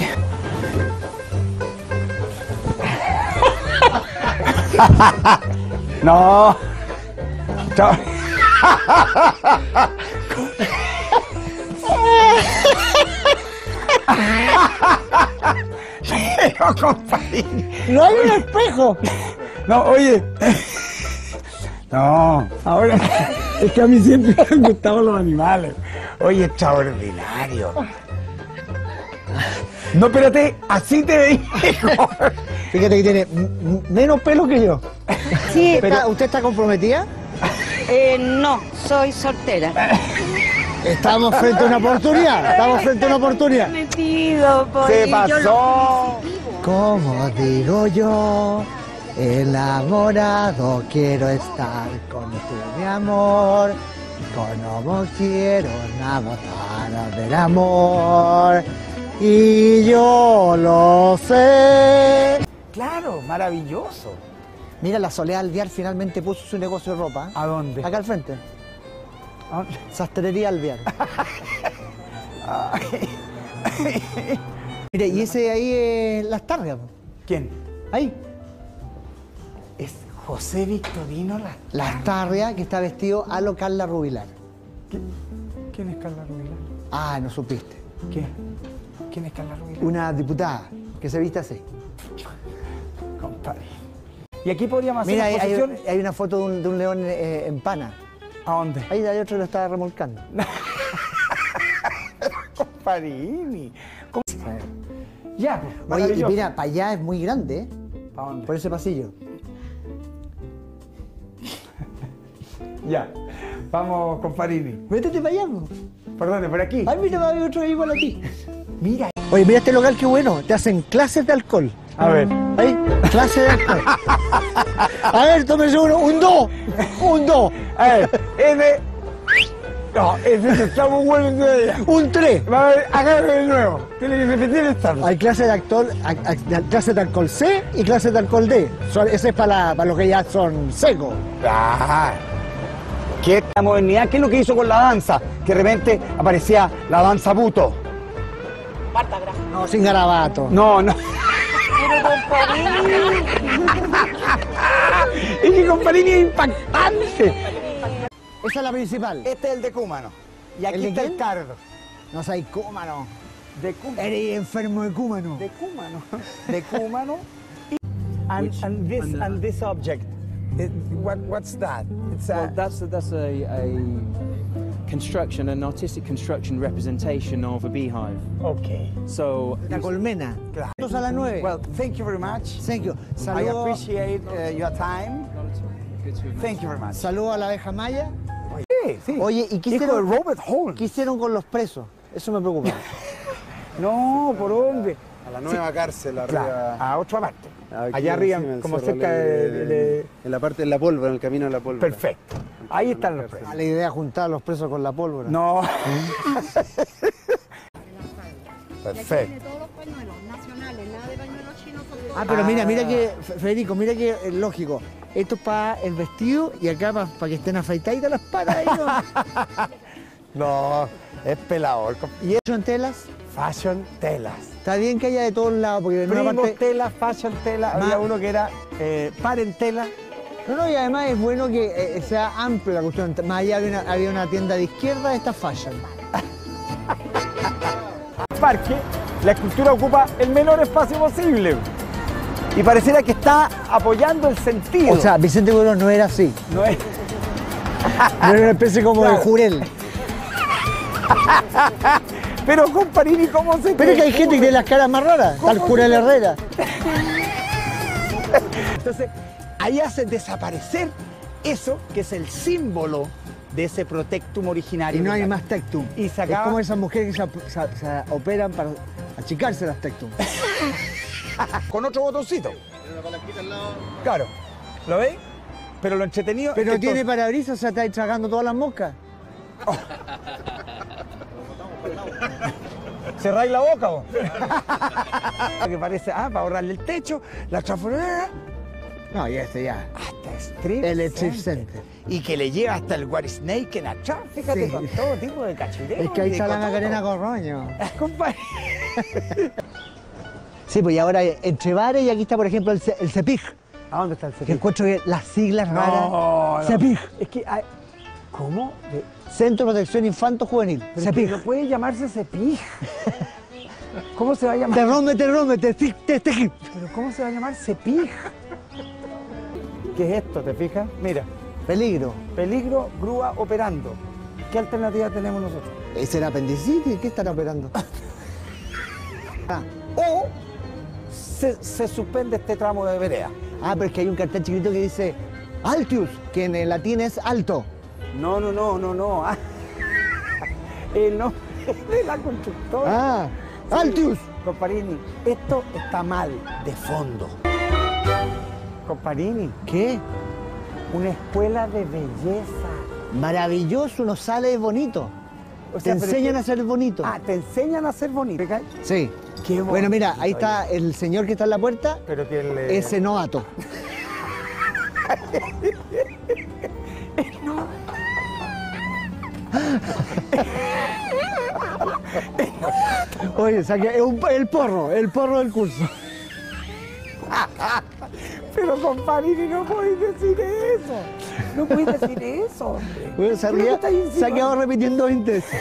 No. Pero, compadre. ¡No hay un espejo! No, oye. No, ahora es que a mí siempre me han gustado los animales. Oye, extraordinario. No, espérate, así te veis. Fíjate que tiene menos pelo que yo. Sí, Pero, ¿Usted está comprometida? eh, no, soy soltera. Estamos frente a una oportunidad. Estamos frente a una oportunidad. Metido, Se lo- pasó. Como digo yo, enamorado quiero estar con tu mi amor. Como quiero enamorar del amor. Y yo lo sé. Claro, maravilloso. Mira, la Soledad Alviar finalmente puso su negocio de ropa. ¿A dónde? Acá al frente. ¿A dónde? Sastrería Alviar. Mire, y ese ahí es Las Targas. ¿Quién? Ahí. Es José Victorino la... Las Tarrias que está vestido a lo Carla Rubilar. ¿Quién es Carla Rubilar? Ah, no supiste. ¿Qué? ¿Quién es Carla Rubilar? Una diputada que se viste así. Compadre. ¿Y aquí podríamos hacer Mira, una hay, hay- una foto de un, de un león eh, en pana. ¿A dónde? Ahí hay otro que lo está remolcando. Comparini. ¿Cómo? Ya, pues, Oye, y mira, para allá es muy grande, ¿eh? ¿A dónde? Por ese pasillo. Ya. Vamos, comparini. Métete para allá, po. Perdone, por aquí. Ay, mira, va a haber otro igual a ti. Mira. Oye, mira este local, qué bueno. Te hacen clases de alcohol. A ver. Ahí, clases de alcohol. A ver, tómese uno. Un dos. Un dos. A ver, ese. No, ese se está muy bueno. Un tres. Va a ver, agarre de nuevo. Tiene que repetir esta. Hay clases de alcohol, a- a- clases de alcohol C y clases de alcohol D. Son- ese es para, para los que ya son secos. Ah, ¿Qué la modernidad? ¿Qué es lo que hizo con la danza? Que de repente aparecía la danza buto. No, sin garabato. No, no. Es que Comparini es impactante. Esa es la principal. Este es el de Cúmano. Y aquí ¿El está quién? el cardo. No soy cúmano. De Cúmano. Eres enfermo de cúmano. De Cúmano. De Cúmano. And, and this and this object. It- what, what's that? It's a, Well, that's that's a, a construction, an artistic construction representation of a beehive. okay. So La colmena. Claro. A las nueve. Well, thank you very much. Thank you. I Saludo, appreciate uh, your time. Thank you very much. saludo a la abeja maya. Sí, sí. Oye, ¿y qué Hijo hicieron, de Robert Holmes. qué hicieron con los presos? Eso me preocupa. No, por dónde. A la nueva cárcel, Claro, arriba. a otra parte. Aquí Allá arriba, como Cerro cerca de, En la parte de la pólvora, en el camino de la pólvora. Perfecto. Ahí están los presos. la idea es juntar a los presos con la pólvora. No. Perfecto. Ah, pero mira, mira que, Fe- Federico, mira que es lógico. Esto es para el vestido y acá para que estén afeitaditas las patas. ahí, ¿no? No, es pelador. ¿Y eso en telas? Fashion telas. Está bien que haya de todos lados, porque en una Primos parte... tela, fashion tela. Había uno que era eh, parentela. No, no, y además es bueno que eh, sea amplio la cuestión. Más allá había una, había una tienda de izquierda, esta fashion. Parque, la escultura ocupa el menor espacio posible. Y pareciera que está apoyando el sentido. O sea, Vicente Guerrero no era así. no es. No era una especie como Claro. de jurel. Pero Comparini, ¿cómo se Pero es que hay te gente que tiene las caras más raras. Tal ¿Cómo Jurel se- Herrera. Entonces, ahí hace desaparecer eso que es el símbolo de ese protectum Y originario. no hay más tectum. Y Es sacaba- como esas mujeres que se, se- se operan para achicarse las tectum. Con otro botoncito. Claro. ¿Lo veis? Pero lo entretenido. Pero es que tiene parabrisas, o sea, está ahí tragando todas las moscas. ¿Cerráis la boca vos? que parece, ah, para ahorrarle el techo, la transformada. No, y este ya. Hasta Strip El Strip Center. Y que le lleva hasta el War Snake en atrás, fíjate, Sí. con todo tipo de cachureo. Es que ahí está la. Macarena Corroño. Compadre. Sí, pues y ahora entre bares y aquí está, por ejemplo, el, el CEPIG. ¿A dónde está el Que cepillo? encuentro que las siglas No, raras. no. CEPIG. Es que hay... ¿Cómo? De- Centro de Protección Infanto Juvenil. CEPIG. no puede llamarse Cepig. ¿Cómo se va a llamar? Terrome, terrome, testi- testigi. ¿Pero cómo se va a llamar Cepig? ¿Qué es esto? ¿Te fijas? Mira, Peligro. peligro, grúa operando. ¿Qué alternativa tenemos nosotros? ¿Es el apendicitis? ¿Qué estará operando? ah, O se, se suspende este tramo de vereda. ah, pero es que hay un cartel chiquito que dice Altius, que en el latín es alto. No, no, no, no, no. ah. El nombre de la constructora. Ah, Altius. Comparini, esto está mal de fondo. Comparini, ¿Qué? una escuela de belleza. Maravilloso, uno sale bonito. O Te sea, enseñan es a ser bonito. Ah, te enseñan a ser bonito. Sí. Qué Bueno, mira, bonito, ahí está el señor que está en la puerta, Pero que el, eh, ese novato. Oye, un- el porro, el porro del curso. Pero Comparini, no podéis decir eso. No podéis decir eso, hombre. Bueno, se, ¿Pero qué ha- estáis se ha quedado repitiendo 20 veces.